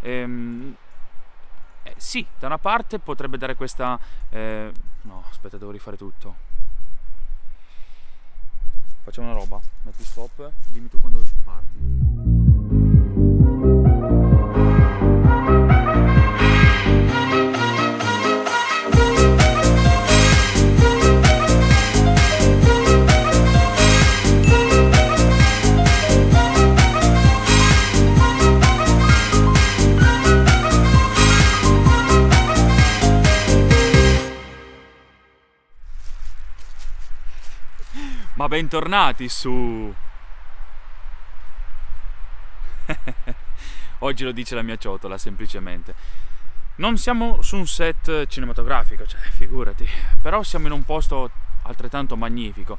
ehm, eh, sì, da una parte potrebbe dare questa... Eh, no, aspetta, devo rifare tutto. Facciamo una roba, metti stop, dimmi tu quando parti. Ma bentornati su... Oggi lo dice la mia ciotola semplicemente. Non siamo su un set cinematografico, cioè figurati, però siamo in un posto altrettanto magnifico.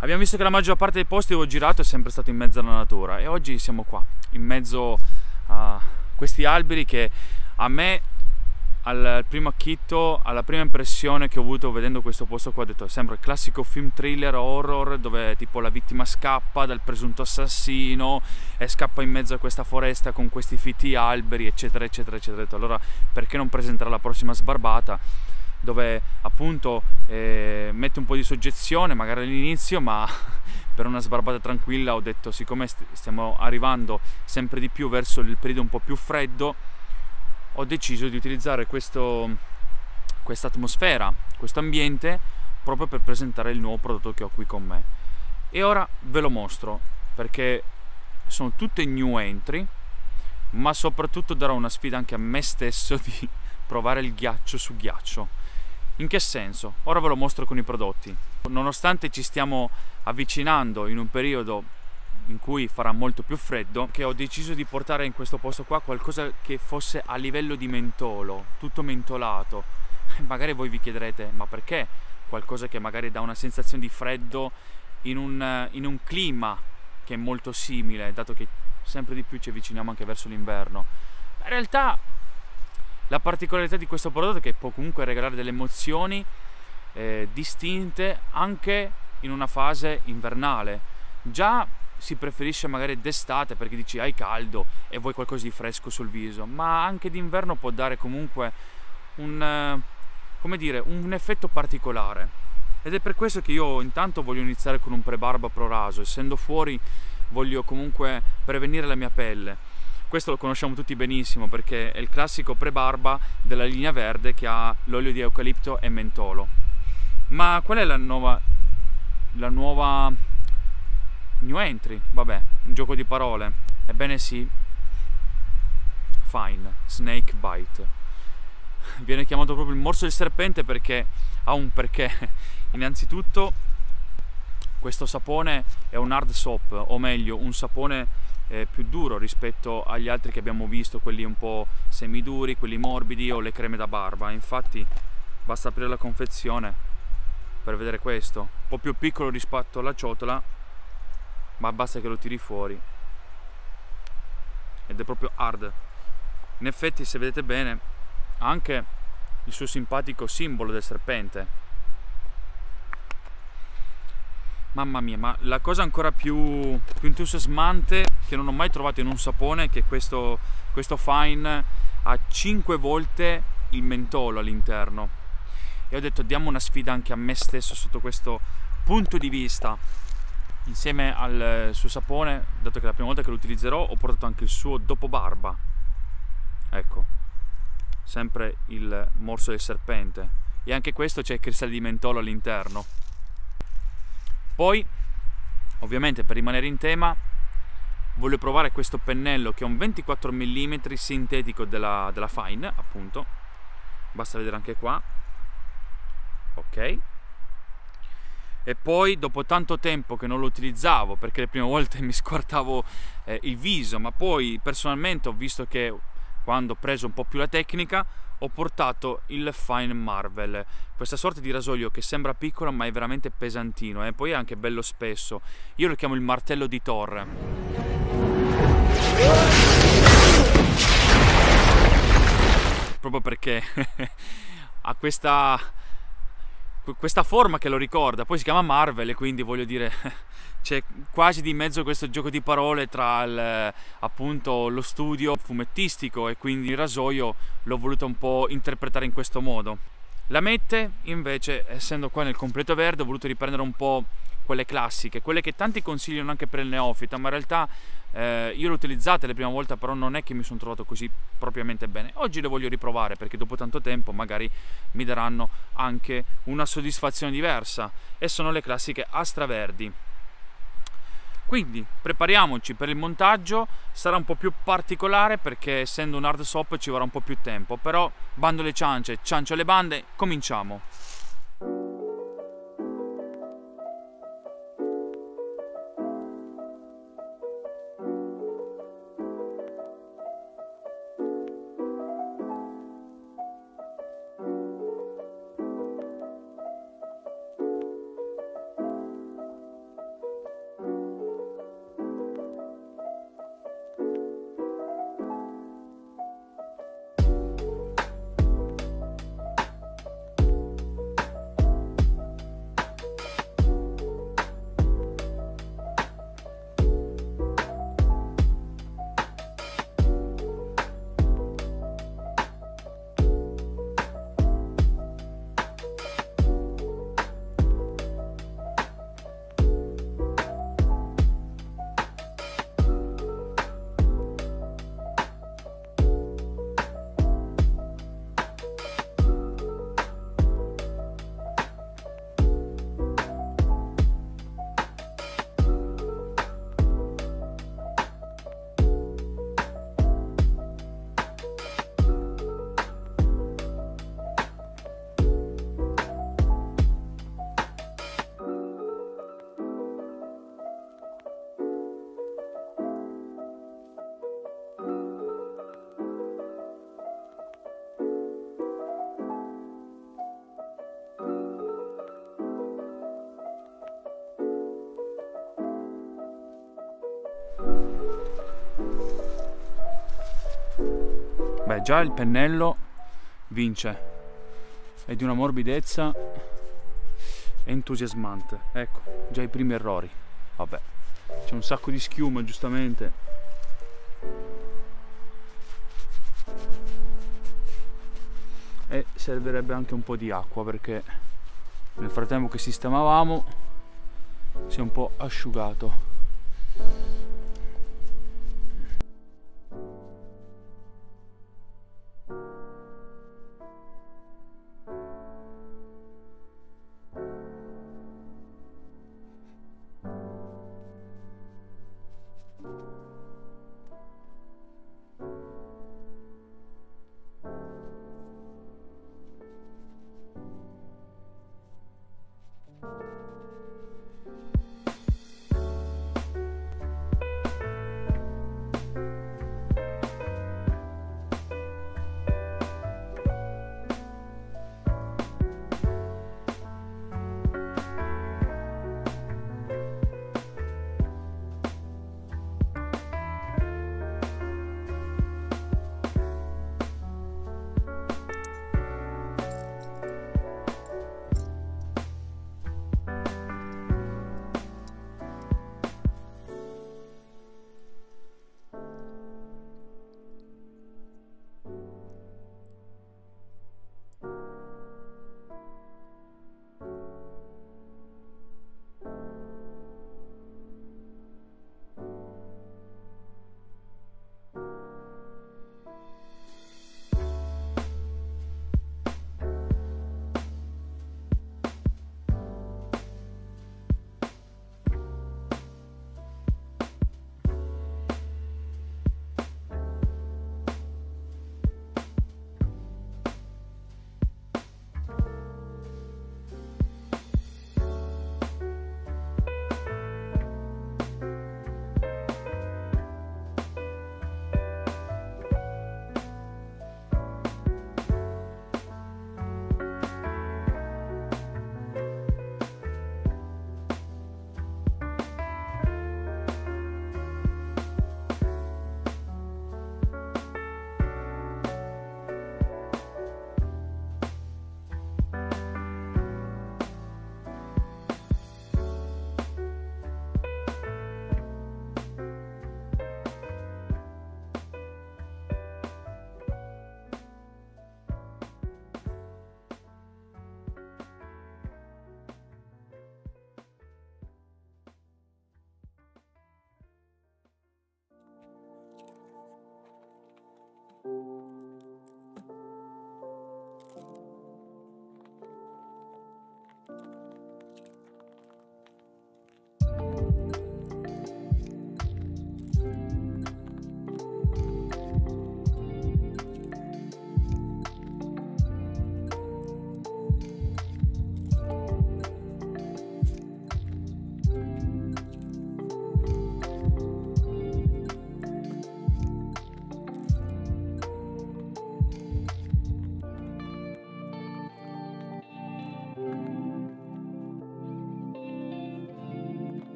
Abbiamo visto che la maggior parte dei posti dove ho girato è sempre stato in mezzo alla natura e oggi siamo qua, in mezzo a questi alberi che a me al primo acchitto, alla prima impressione che ho avuto vedendo questo posto qua, ho detto sembra il classico film thriller horror dove tipo la vittima scappa dal presunto assassino e scappa in mezzo a questa foresta con questi fitti alberi, eccetera, eccetera, eccetera. Detto, allora perché non presentare la prossima sbarbata? Dove appunto eh, mette un po' di soggezione, magari all'inizio, ma per una sbarbata tranquilla ho detto, siccome stiamo arrivando sempre di più verso il periodo un po' più freddo, ho deciso di utilizzare questa atmosfera, questo ambiente proprio per presentare il nuovo prodotto che ho qui con me. E ora ve lo mostro perché sono tutte new entry, ma soprattutto darò una sfida anche a me stesso di provare il ghiaccio su ghiaccio. In che senso? Ora ve lo mostro con i prodotti. Nonostante ci stiamo avvicinando in un periodo in cui farà molto più freddo che ho deciso di portare in questo posto qua qualcosa che fosse a livello di mentolo tutto mentolato. Magari voi vi chiederete ma perché? Qualcosa che magari dà una sensazione di freddo in un, in un clima che è molto simile dato che sempre di più ci avviciniamo anche verso l'inverno. In realtà la particolarità di questo prodotto è che può comunque regalare delle emozioni eh, distinte anche in una fase invernale. Già si preferisce magari d'estate perché dici hai caldo e vuoi qualcosa di fresco sul viso, ma anche d'inverno può dare comunque un, eh, dire, un effetto particolare. Ed è per questo che io intanto voglio iniziare con un pre-barba pro raso, essendo fuori voglio comunque prevenire la mia pelle. Questo lo conosciamo tutti benissimo perché è il classico pre-barba della linea verde che ha l'olio di eucalipto e mentolo. Ma qual è la nuova, la nuova New entry, vabbè, un gioco di parole. Ebbene sì. Fine, snake bite. Viene chiamato proprio il morso del serpente perché ha un perché. Innanzitutto questo sapone è un hard soap, o meglio, un sapone eh, più duro rispetto agli altri che abbiamo visto, quelli un po' semiduri, quelli morbidi o le creme da barba. Infatti basta aprire la confezione per vedere questo, un po' più piccolo rispetto alla ciotola ma basta che lo tiri fuori. Ed è proprio hard. In effetti se vedete bene ha anche il suo simpatico simbolo del serpente. Mamma mia ma la cosa ancora più, più entusiasmante che non ho mai trovato in un sapone è che questo, questo fine ha 5 volte il mentolo all'interno. E ho detto diamo una sfida anche a me stesso sotto questo punto di vista insieme al suo sapone, dato che è la prima volta che lo utilizzerò, ho portato anche il suo dopo barba. Ecco, sempre il morso del serpente. E anche questo c'è il cristallo di mentolo all'interno. Poi, ovviamente per rimanere in tema, voglio provare questo pennello che è un 24 mm sintetico della, della Fine, appunto. Basta vedere anche qua. Ok e poi dopo tanto tempo che non lo utilizzavo perché le prime volte mi squartavo eh, il viso ma poi personalmente ho visto che quando ho preso un po' più la tecnica ho portato il Fine Marvel questa sorta di rasoio che sembra piccolo ma è veramente pesantino e eh? poi è anche bello spesso io lo chiamo il martello di Thor proprio perché ha questa questa forma che lo ricorda, poi si chiama Marvel e quindi voglio dire c'è quasi di mezzo questo gioco di parole tra il, appunto lo studio fumettistico e quindi il rasoio l'ho voluto un po' interpretare in questo modo. La mette invece, essendo qua nel completo verde, ho voluto riprendere un po' quelle classiche, quelle che tanti consigliano anche per il neofita, ma in realtà eh, io le ho utilizzate la prima volta, però non è che mi sono trovato così propriamente bene. Oggi le voglio riprovare perché dopo tanto tempo magari mi daranno anche una soddisfazione diversa e sono le classiche Astra Verdi. Quindi prepariamoci per il montaggio, sarà un po' più particolare perché essendo un hard soap ci vorrà un po' più tempo, però bando le ciance, ciancio alle bande, cominciamo! Già il pennello vince, è di una morbidezza entusiasmante. Ecco, già i primi errori. Vabbè, c'è un sacco di schiuma, giustamente. E servirebbe anche un po' di acqua perché nel frattempo che sistemavamo si è un po' asciugato.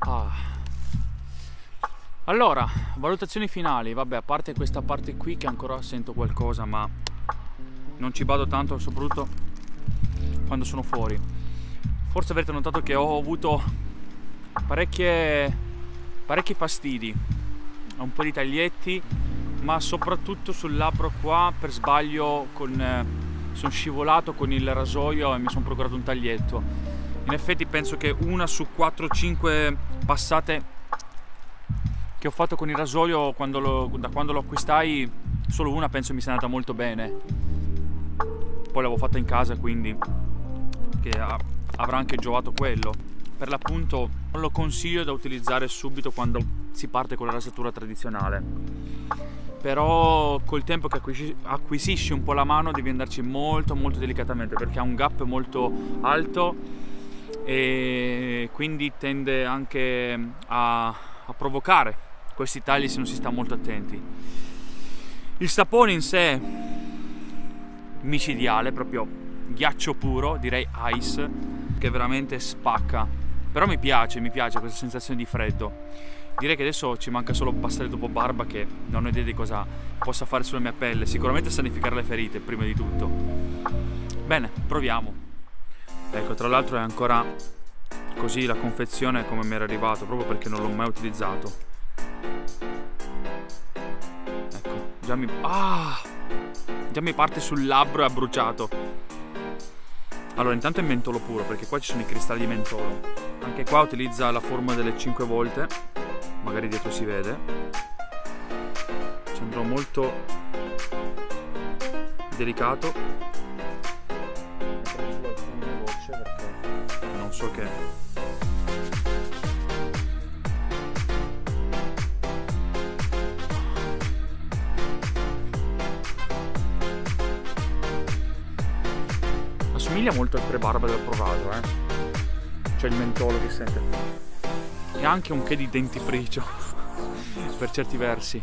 Ah. Allora, valutazioni finali, vabbè, a parte questa parte qui che ancora sento qualcosa, ma non ci vado tanto, soprattutto quando sono fuori. Forse avrete notato che ho avuto parecchie, parecchi fastidi, un po' di taglietti, ma soprattutto sul labbro qua per sbaglio eh, sono scivolato con il rasoio e mi sono procurato un taglietto. In effetti penso che una su 4-5 passate che ho fatto con il rasoio quando lo, da quando lo acquistai, solo una penso mi sia andata molto bene. Poi l'avevo fatta in casa quindi che avrà anche giovato quello. Per l'appunto non lo consiglio da utilizzare subito quando si parte con la rasatura tradizionale. Però col tempo che acquisisci un po' la mano devi andarci molto molto delicatamente perché ha un gap molto alto e quindi tende anche a, a provocare questi tagli se non si sta molto attenti. Il sapone in sé micidiale, proprio ghiaccio puro, direi ice, che veramente spacca. Però mi piace, mi piace questa sensazione di freddo. Direi che adesso ci manca solo passare dopo barba che non ho idea di cosa possa fare sulla mia pelle. Sicuramente sanificare le ferite prima di tutto. Bene, proviamo. Ecco, tra l'altro è ancora così la confezione come mi era arrivato, proprio perché non l'ho mai utilizzato. Ecco, già mi... Ah! Già mi parte sul labbro e ha bruciato. Allora, intanto è mentolo puro, perché qua ci sono i cristalli di mentolo. Anche qua utilizza la forma delle 5 volte. Magari dietro si vede. Ci andrò molto delicato. Non so che assomiglia molto al prebarba del provato, eh. C'è il mentolo che sente. Anche un che di dentifricio, per certi versi.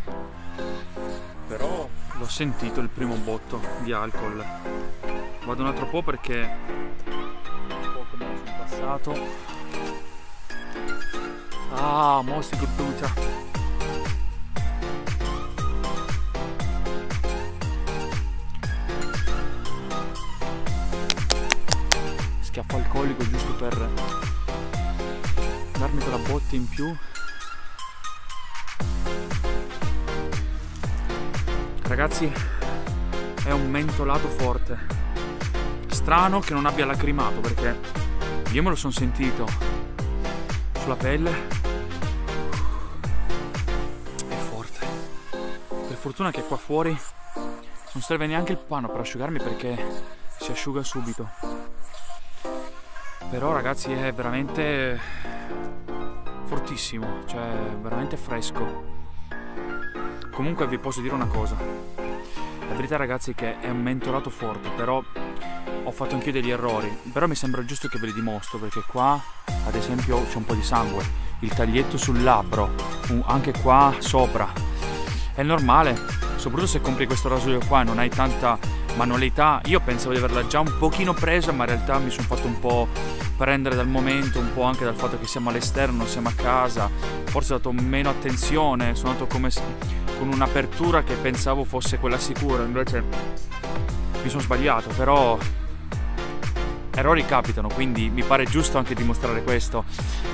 Però l'ho sentito il primo botto di alcol. Vado un altro po' perché un po' come sul passato. Ah, mo si brucia. schiaffo alcolico giusto per botta in più. Ragazzi è un mentolato forte. Strano che non abbia lacrimato perché io me lo sono sentito sulla pelle. È forte. Per fortuna che qua fuori non serve neanche il pano per asciugarmi perché si asciuga subito. Però ragazzi è veramente fortissimo cioè veramente fresco. Comunque vi posso dire una cosa. La verità ragazzi è che è un mentolato forte però ho fatto anch'io degli errori. Però mi sembra giusto che ve li dimostro perché qua ad esempio c'è un po' di sangue. Il taglietto sul labbro anche qua sopra. È normale soprattutto se compri questo rasoio qua e non hai tanta manualità. Io pensavo di averla già un pochino presa ma in realtà mi sono fatto un po' prendere dal momento un po' anche dal fatto che siamo all'esterno siamo a casa forse ho dato meno attenzione sono andato come con un'apertura che pensavo fosse quella sicura invece mi sono sbagliato però errori capitano, quindi mi pare giusto anche dimostrare questo,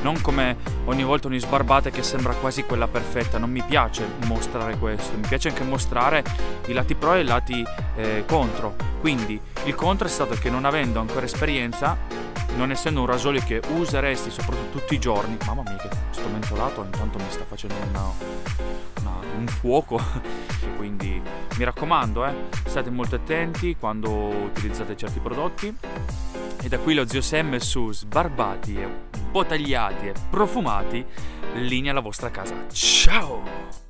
non come ogni volta ogni sbarbata che sembra quasi quella perfetta, non mi piace mostrare questo, mi piace anche mostrare i lati pro e i lati eh, contro, quindi il contro è stato che non avendo ancora esperienza, non essendo un rasoio che useresti soprattutto tutti i giorni, mamma mia che sto mentolato intanto mi sta facendo una, una, un fuoco, quindi mi raccomando, eh, state molto attenti quando utilizzate certi prodotti e da qui lo zio Sam su sbarbati, botagliati e profumati linea la vostra casa. Ciao!